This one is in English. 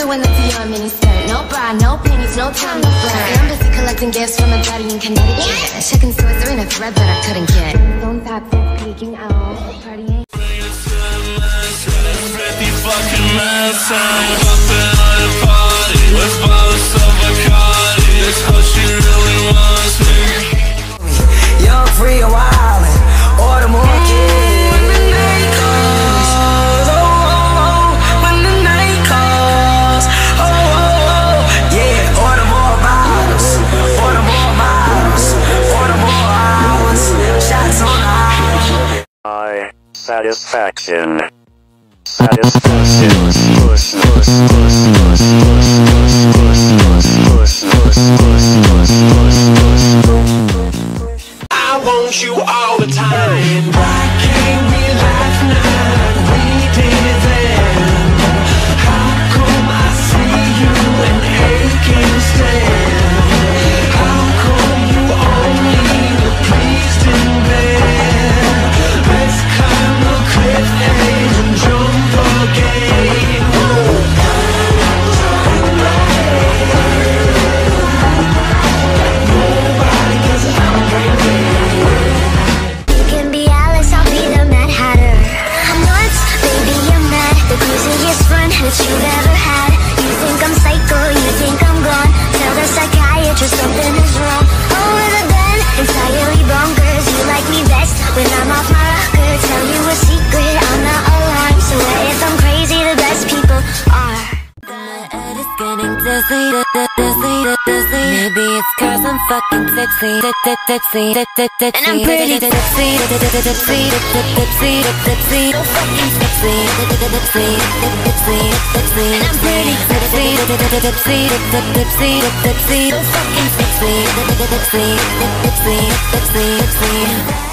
the one No bra, no panties, no time to flirt. I'm busy collecting gifts from a buddy in Connecticut. Yeah. Checking stores are in a thread that I couldn't get. Don't stop this peeking out, partying ain't my satisfaction. Satisfaction. never had getting dizzy, dizzy, dizzy. Maybe it's cause I'm fucking tipsy, tipsy, tipsy. And I'm pretty tipsy, tipsy, tipsy, tipsy. tipsy, fucking tipsy, tipsy, tipsy, tipsy. And I'm pretty tipsy, tipsy, tipsy, tipsy. tipsy, fucking tipsy, tipsy, tipsy, tipsy.